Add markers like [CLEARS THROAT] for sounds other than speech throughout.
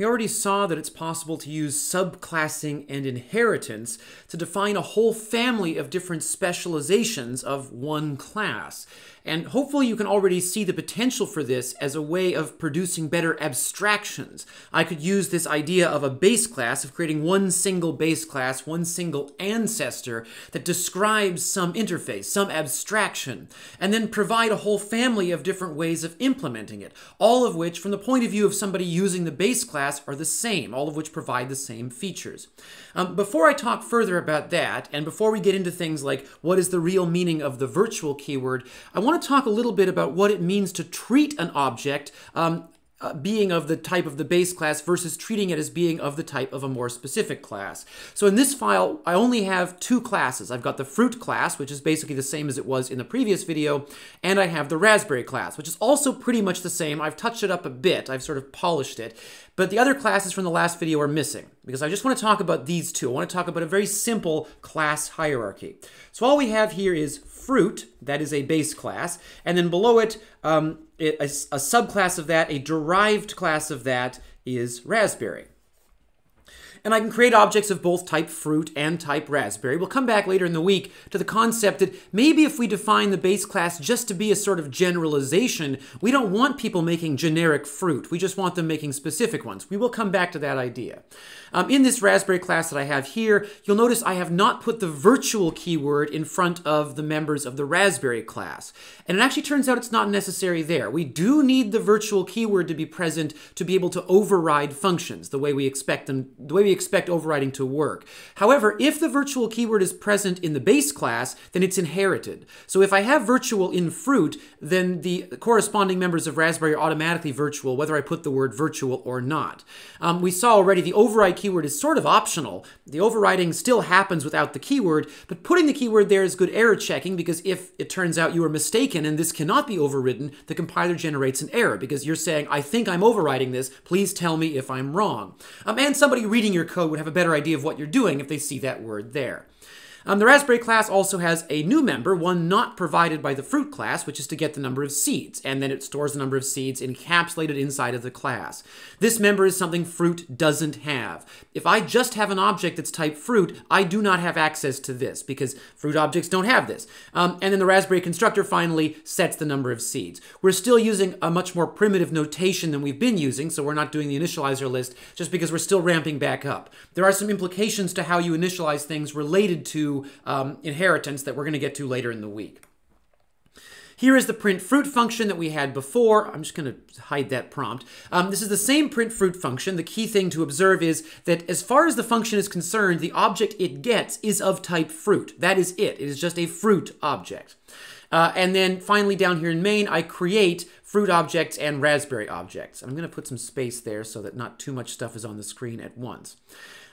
We already saw that it's possible to use subclassing and inheritance to define a whole family of different specializations of one class. And hopefully you can already see the potential for this as a way of producing better abstractions. I could use this idea of a base class, of creating one single base class, one single ancestor that describes some interface, some abstraction, and then provide a whole family of different ways of implementing it, all of which, from the point of view of somebody using the base class, are the same, all of which provide the same features. Um, before I talk further about that, and before we get into things like what is the real meaning of the virtual keyword, I want want to talk a little bit about what it means to treat an object um, uh, being of the type of the base class versus treating it as being of the type of a more specific class. So in this file, I only have two classes. I've got the fruit class, which is basically the same as it was in the previous video, and I have the raspberry class, which is also pretty much the same. I've touched it up a bit. I've sort of polished it. But the other classes from the last video are missing because I just want to talk about these two. I want to talk about a very simple class hierarchy. So all we have here is fruit, that is a base class, and then below it, um, a, a subclass of that, a derived class of that is raspberry. And I can create objects of both type fruit and type raspberry. We'll come back later in the week to the concept that maybe if we define the base class just to be a sort of generalization, we don't want people making generic fruit. We just want them making specific ones. We will come back to that idea. Um, in this raspberry class that I have here, you'll notice I have not put the virtual keyword in front of the members of the raspberry class. And it actually turns out it's not necessary there. We do need the virtual keyword to be present to be able to override functions the way we expect them, the way we expect overriding to work. However, if the virtual keyword is present in the base class, then it's inherited. So if I have virtual in fruit, then the corresponding members of Raspberry are automatically virtual, whether I put the word virtual or not. Um, we saw already the override keyword is sort of optional. The overriding still happens without the keyword, but putting the keyword there is good error checking because if it turns out you are mistaken and this cannot be overridden, the compiler generates an error because you're saying, I think I'm overriding this, please tell me if I'm wrong. Um, and somebody reading your your code would have a better idea of what you're doing if they see that word there. Um, the Raspberry class also has a new member, one not provided by the fruit class, which is to get the number of seeds, and then it stores the number of seeds encapsulated inside of the class. This member is something fruit doesn't have. If I just have an object that's type fruit, I do not have access to this because fruit objects don't have this. Um, and then the Raspberry constructor finally sets the number of seeds. We're still using a much more primitive notation than we've been using, so we're not doing the initializer list just because we're still ramping back up. There are some implications to how you initialize things related to um, inheritance that we're going to get to later in the week. Here is the print fruit function that we had before. I'm just going to hide that prompt. Um, this is the same print fruit function. The key thing to observe is that as far as the function is concerned, the object it gets is of type fruit. That is it. It is just a fruit object. Uh, and then finally down here in main, I create fruit objects and raspberry objects. I'm going to put some space there so that not too much stuff is on the screen at once.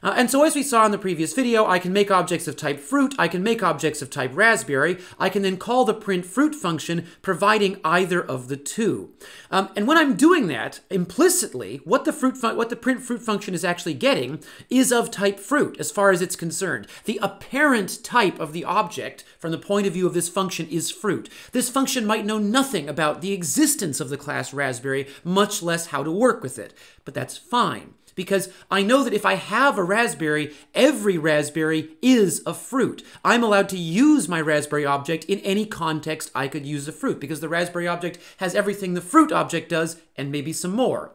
Uh, and so as we saw in the previous video, I can make objects of type fruit, I can make objects of type raspberry, I can then call the print fruit function providing either of the two. Um, and when I'm doing that, implicitly, what the fruit what the print fruit function is actually getting is of type fruit as far as it's concerned. The apparent type of the object from the point of view of this function is fruit. This function might know nothing about the existence of the class raspberry, much less how to work with it. But that's fine because I know that if I have a raspberry, every raspberry is a fruit. I'm allowed to use my raspberry object in any context I could use a fruit because the raspberry object has everything the fruit object does and maybe some more.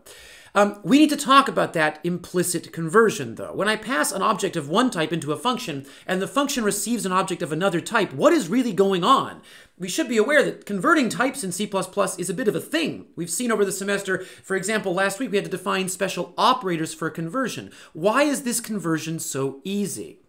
Um, we need to talk about that implicit conversion, though. When I pass an object of one type into a function, and the function receives an object of another type, what is really going on? We should be aware that converting types in C++ is a bit of a thing. We've seen over the semester, for example, last week we had to define special operators for conversion. Why is this conversion so easy?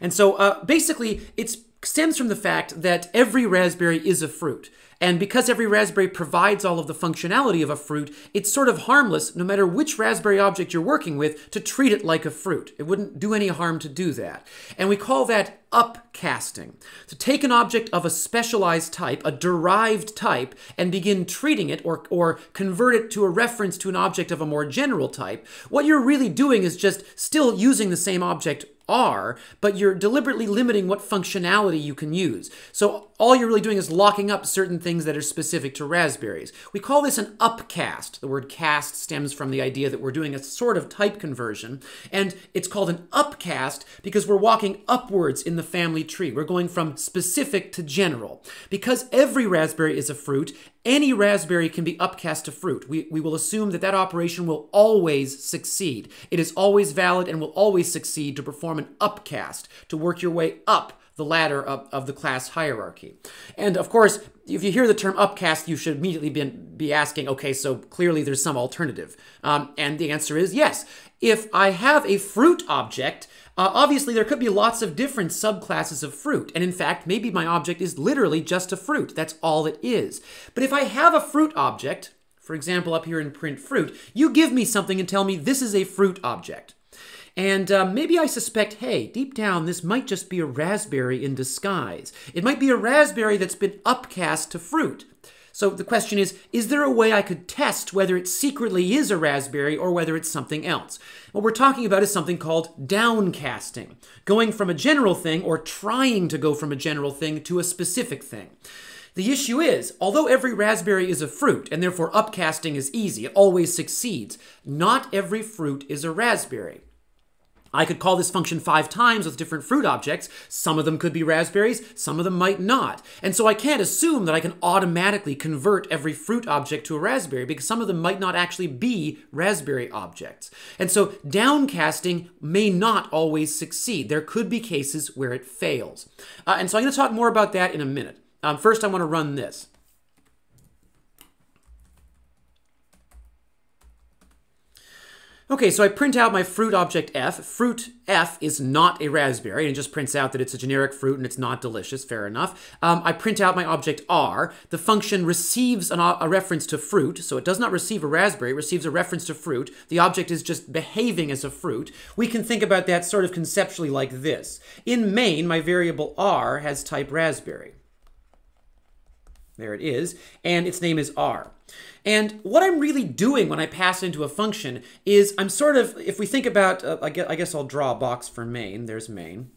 And so uh, basically, it stems from the fact that every raspberry is a fruit. And because every raspberry provides all of the functionality of a fruit, it's sort of harmless, no matter which raspberry object you're working with, to treat it like a fruit. It wouldn't do any harm to do that. And we call that upcasting. To take an object of a specialized type, a derived type, and begin treating it or, or convert it to a reference to an object of a more general type, what you're really doing is just still using the same object are, but you're deliberately limiting what functionality you can use. So all you're really doing is locking up certain things that are specific to raspberries. We call this an upcast. The word cast stems from the idea that we're doing a sort of type conversion, and it's called an upcast because we're walking upwards in the family tree. We're going from specific to general. Because every raspberry is a fruit, any raspberry can be upcast to fruit. We, we will assume that that operation will always succeed. It is always valid and will always succeed to perform an upcast, to work your way up the ladder of, of the class hierarchy. And of course, if you hear the term upcast, you should immediately be, be asking, okay, so clearly there's some alternative. Um, and the answer is yes. If I have a fruit object, uh, obviously, there could be lots of different subclasses of fruit, and in fact, maybe my object is literally just a fruit. That's all it is. But if I have a fruit object, for example, up here in print fruit, you give me something and tell me this is a fruit object. And uh, maybe I suspect, hey, deep down, this might just be a raspberry in disguise. It might be a raspberry that's been upcast to fruit. So the question is, is there a way I could test whether it secretly is a raspberry or whether it's something else? What we're talking about is something called downcasting, going from a general thing or trying to go from a general thing to a specific thing. The issue is, although every raspberry is a fruit, and therefore upcasting is easy, it always succeeds, not every fruit is a raspberry. I could call this function five times with different fruit objects. Some of them could be raspberries, some of them might not. And so I can't assume that I can automatically convert every fruit object to a raspberry because some of them might not actually be raspberry objects. And so downcasting may not always succeed. There could be cases where it fails. Uh, and so I'm going to talk more about that in a minute. Um, first, I want to run this. Okay, so I print out my fruit object f. Fruit f is not a raspberry, and it just prints out that it's a generic fruit and it's not delicious, fair enough. Um, I print out my object r. The function receives an, a reference to fruit, so it does not receive a raspberry, it receives a reference to fruit. The object is just behaving as a fruit. We can think about that sort of conceptually like this. In main, my variable r has type raspberry. There it is, and its name is r. And what I'm really doing when I pass into a function is I'm sort of, if we think about, uh, I, guess, I guess I'll draw a box for main. There's main.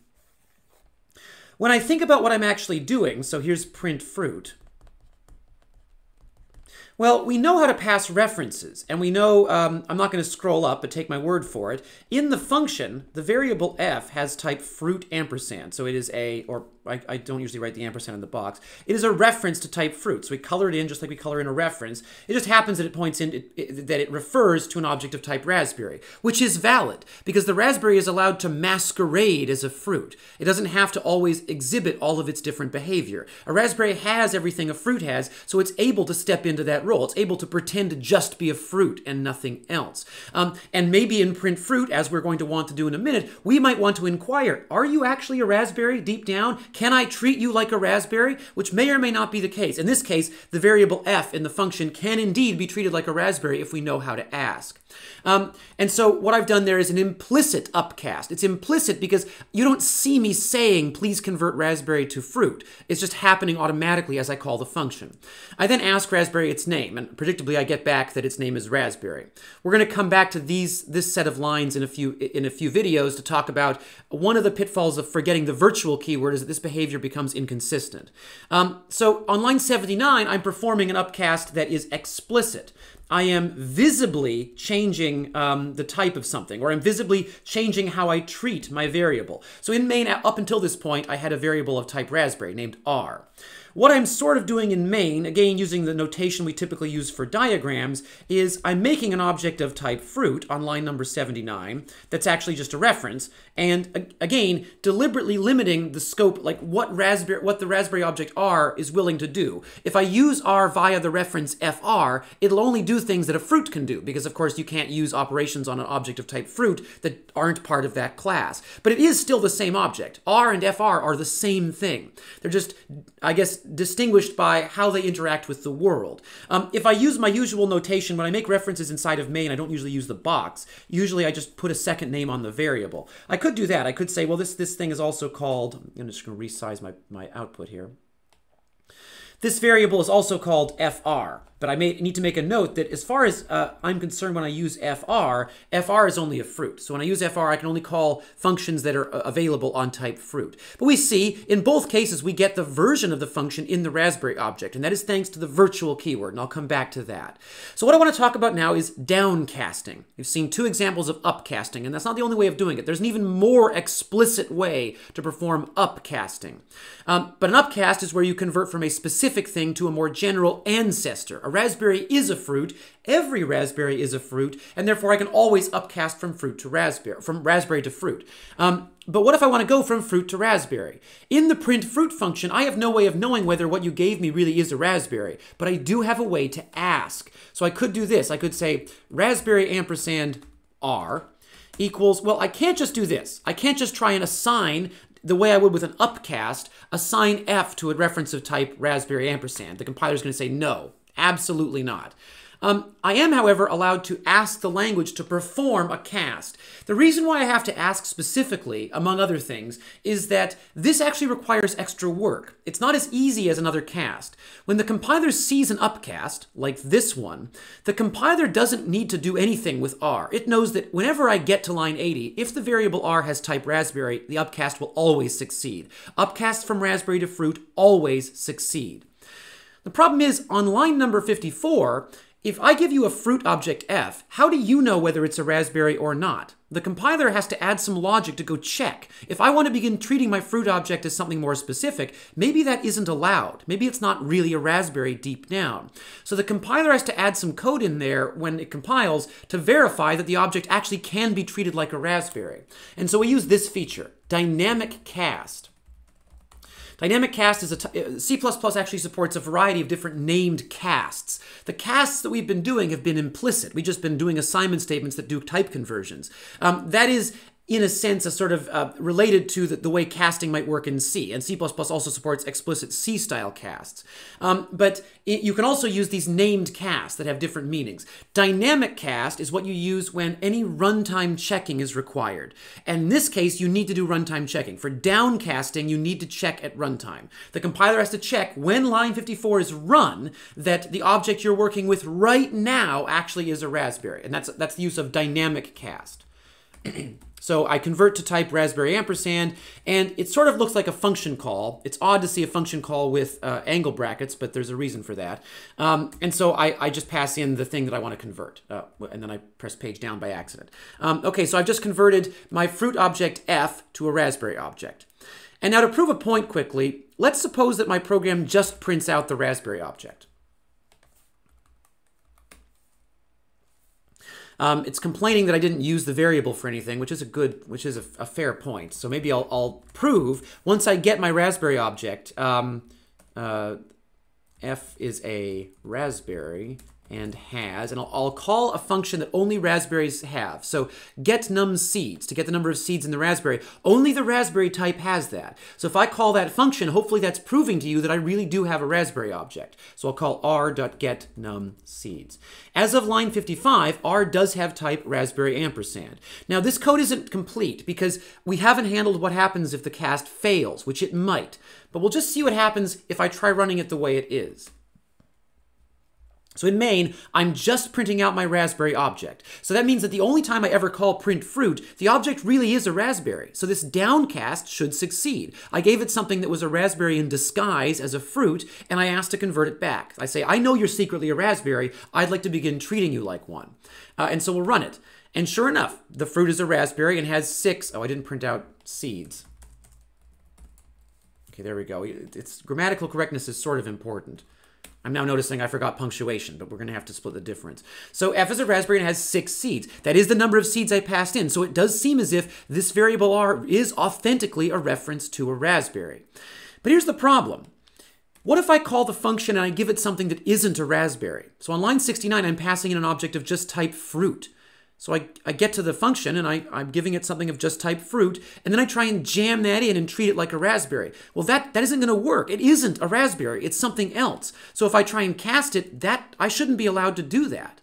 When I think about what I'm actually doing, so here's print fruit. Well, we know how to pass references, and we know, um, I'm not going to scroll up, but take my word for it. In the function, the variable f has type fruit ampersand, so it is a, or I, I, don't usually write the ampersand in the box. It is a reference to type fruit. So we color it in just like we color in a reference. It just happens that it points in it, it, that it refers to an object of type raspberry, which is valid because the raspberry is allowed to masquerade as a fruit. It doesn't have to always exhibit all of its different behavior. A raspberry has everything a fruit has, so it's able to step into role. It's able to pretend to just be a fruit and nothing else. Um, and maybe in print fruit, as we're going to want to do in a minute, we might want to inquire, are you actually a raspberry deep down? Can I treat you like a raspberry? Which may or may not be the case. In this case, the variable f in the function can indeed be treated like a raspberry if we know how to ask. Um, and so what I've done there is an implicit upcast. It's implicit because you don't see me saying, please convert raspberry to fruit. It's just happening automatically as I call the function. I then ask raspberry its name, and predictably I get back that its name is raspberry. We're going to come back to these this set of lines in a few in a few videos to talk about one of the pitfalls of forgetting the virtual keyword is that this behavior becomes inconsistent. Um, so on line 79, I'm performing an upcast that is explicit. I am visibly changing um, the type of something, or I'm visibly changing how I treat my variable. So in main, up until this point, I had a variable of type raspberry named r. What I'm sort of doing in main, again using the notation we typically use for diagrams, is I'm making an object of type fruit on line number 79 that's actually just a reference, and again, deliberately limiting the scope, like what raspberry, what the raspberry object R is willing to do. If I use R via the reference FR, it'll only do things that a fruit can do, because of course you can't use operations on an object of type fruit that aren't part of that class. But it is still the same object. R and FR are the same thing. They're just, I guess, distinguished by how they interact with the world. Um, if I use my usual notation, when I make references inside of main, I don't usually use the box. Usually I just put a second name on the variable. I could do that. I could say, well, this, this thing is also called, I'm just going to resize my, my output here. This variable is also called fr. But I may need to make a note that as far as uh, I'm concerned when I use fr, fr is only a fruit. So when I use fr, I can only call functions that are uh, available on type fruit. But we see in both cases we get the version of the function in the Raspberry object, and that is thanks to the virtual keyword, and I'll come back to that. So what I want to talk about now is downcasting. You've seen two examples of upcasting, and that's not the only way of doing it. There's an even more explicit way to perform upcasting. Um, but an upcast is where you convert from a specific thing to a more general ancestor. A raspberry is a fruit, every raspberry is a fruit, and therefore I can always upcast from fruit to raspberry, from raspberry to fruit. Um, but what if I want to go from fruit to raspberry? In the print fruit function, I have no way of knowing whether what you gave me really is a raspberry, but I do have a way to ask. So I could do this. I could say raspberry ampersand r equals, well, I can't just do this. I can't just try and assign the way I would with an upcast, assign f to a reference of type raspberry ampersand. The compiler is going to say no, absolutely not. Um, I am, however, allowed to ask the language to perform a cast. The reason why I have to ask specifically, among other things, is that this actually requires extra work. It's not as easy as another cast. When the compiler sees an upcast, like this one, the compiler doesn't need to do anything with R. It knows that whenever I get to line 80, if the variable R has type raspberry, the upcast will always succeed. Upcasts from raspberry to fruit always succeed. The problem is, on line number 54, if I give you a fruit object f, how do you know whether it's a raspberry or not? The compiler has to add some logic to go check. If I want to begin treating my fruit object as something more specific, maybe that isn't allowed. Maybe it's not really a raspberry deep down. So the compiler has to add some code in there when it compiles to verify that the object actually can be treated like a raspberry. And so we use this feature, dynamic cast. Dynamic cast is a C++ actually supports a variety of different named casts. The casts that we've been doing have been implicit. We've just been doing assignment statements that do type conversions. Um, that is in a sense, a sort of uh, related to the, the, way casting might work in C. And C++ also supports explicit C-style casts. Um, but it, you can also use these named casts that have different meanings. Dynamic cast is what you use when any runtime checking is required. And in this case, you need to do runtime checking. For downcasting, you need to check at runtime. The compiler has to check when line 54 is run that the object you're working with right now actually is a raspberry. And that's, that's the use of dynamic cast. [CLEARS THROAT] So I convert to type raspberry ampersand, and it sort of looks like a function call. It's odd to see a function call with uh, angle brackets, but there's a reason for that. Um, and so I, I, just pass in the thing that I want to convert, uh, and then I press page down by accident. Um, okay, so I've just converted my fruit object f to a raspberry object. And now to prove a point quickly, let's suppose that my program just prints out the raspberry object. Um, it's complaining that I didn't use the variable for anything, which is a good, which is a, a fair point. So maybe I'll, I'll, prove once I get my raspberry object. Um, uh, f is a raspberry and has, and I'll, I'll, call a function that only raspberries have. So get num seeds, to get the number of seeds in the raspberry. Only the raspberry type has that. So if I call that function, hopefully that's proving to you that I really do have a raspberry object. So I'll call r.get num seeds. As of line 55, r does have type raspberry ampersand. Now this code isn't complete because we haven't handled what happens if the cast fails, which it might. But we'll just see what happens if I try running it the way it is. So in main, I'm just printing out my raspberry object. So that means that the only time I ever call print fruit, the object really is a raspberry. So this downcast should succeed. I gave it something that was a raspberry in disguise as a fruit, and I asked to convert it back. I say, I know you're secretly a raspberry. I'd like to begin treating you like one. Uh, and so we'll run it. And sure enough, the fruit is a raspberry and has six, oh, I didn't print out seeds. Okay, there we go. It's grammatical correctness is sort of important. I'm now noticing I forgot punctuation, but we're going to have to split the difference. So f is a raspberry and has six seeds. That is the number of seeds I passed in. So it does seem as if this variable r is authentically a reference to a raspberry. But here's the problem. What if I call the function and I give it something that isn't a raspberry? So on line 69, I'm passing in an object of just type fruit. So I, I get to the function and I, I'm giving it something of just type fruit, and then I try and jam that in and treat it like a raspberry. Well, that, that isn't going to work. It isn't a raspberry. It's something else. So if I try and cast it, that I shouldn't be allowed to do that.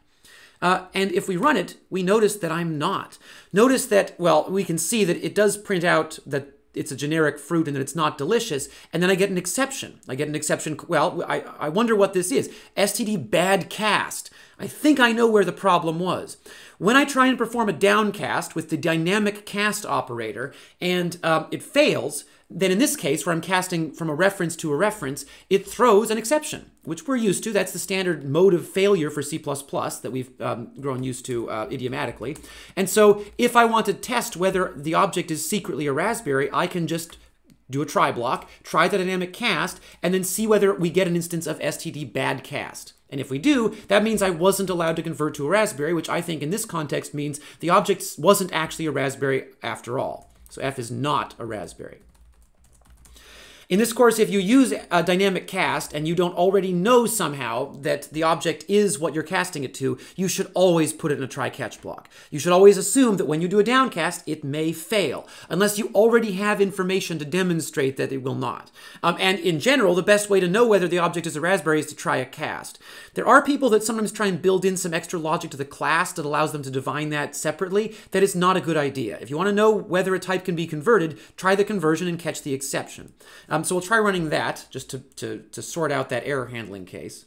Uh, and if we run it, we notice that I'm not. Notice that, well, we can see that it does print out that it's a generic fruit and that it's not delicious, and then I get an exception. I get an exception. Well, I, I wonder what this is. STD bad cast. I think I know where the problem was. When I try and perform a downcast with the dynamic cast operator and um, it fails, then in this case, where I'm casting from a reference to a reference, it throws an exception, which we're used to. That's the standard mode of failure for C++ that we've um, grown used to uh, idiomatically. And so if I want to test whether the object is secretly a raspberry, I can just do a try block, try the dynamic cast, and then see whether we get an instance of std bad cast. And if we do, that means I wasn't allowed to convert to a raspberry, which I think in this context means the object wasn't actually a raspberry after all. So f is not a raspberry. In this course, if you use a dynamic cast and you don't already know somehow that the object is what you're casting it to, you should always put it in a try-catch block. You should always assume that when you do a downcast, it may fail, unless you already have information to demonstrate that it will not. Um, and in general, the best way to know whether the object is a raspberry is to try a cast. There are people that sometimes try and build in some extra logic to the class that allows them to divine that separately. That is not a good idea. If you want to know whether a type can be converted, try the conversion and catch the exception. Um, Um, so we'll try running that just to, to, to sort out that error handling case.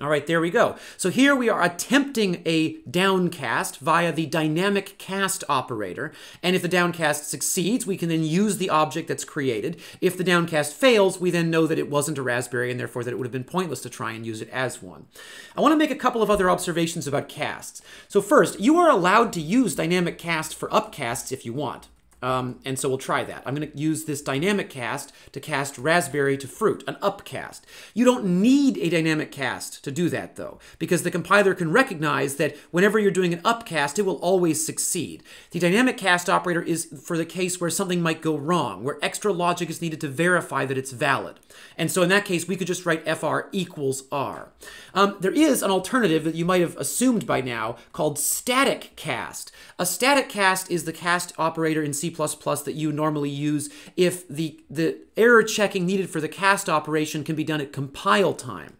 All right, there we go. So here we are attempting a downcast via the dynamic cast operator. And if the downcast succeeds, we can then use the object that's created. If the downcast fails, we then know that it wasn't a raspberry and therefore that it would have been pointless to try and use it as one. I want to make a couple of other observations about casts. So first, you are allowed to use dynamic cast for upcasts if you want. Um, and so we'll try that. I'm going to use this dynamic cast to cast raspberry to fruit, an upcast. You don't need a dynamic cast to do that, though, because the compiler can recognize that whenever you're doing an upcast, it will always succeed. The dynamic cast operator is for the case where something might go wrong, where extra logic is needed to verify that it's valid. And so in that case, we could just write fr equals r. Um, there is an alternative that you might have assumed by now called static cast. A static cast is the cast operator in C++ that you normally use if the, the error checking needed for the cast operation can be done at compile time.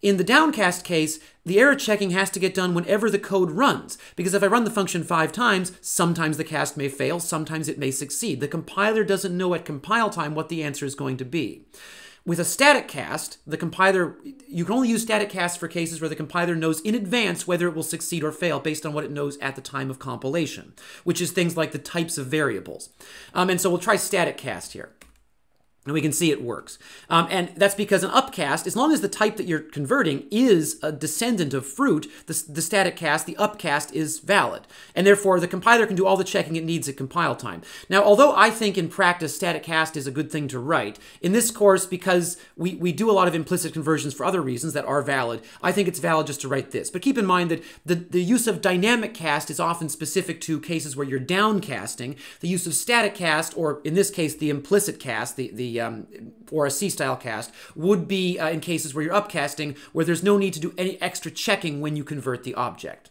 In the downcast case, the error checking has to get done whenever the code runs, because if I run the function five times, sometimes the cast may fail, sometimes it may succeed. The compiler doesn't know at compile time what the answer is going to be. With a static cast, the compiler, you can only use static cast for cases where the compiler knows in advance whether it will succeed or fail based on what it knows at the time of compilation, which is things like the types of variables. Um, and so we'll try static cast here. And we can see it works. Um, and that's because an upcast, as long as the type that you're converting is a descendant of fruit, the, the static cast, the upcast is valid. And therefore, the compiler can do all the checking it needs at compile time. Now, although I think in practice static cast is a good thing to write, in this course, because we, we do a lot of implicit conversions for other reasons that are valid, I think it's valid just to write this. But keep in mind that the, the use of dynamic cast is often specific to cases where you're downcasting. The use of static cast, or in this case, the implicit cast, the, the um, or a C-style cast would be uh, in cases where you're upcasting, where there's no need to do any extra checking when you convert the object.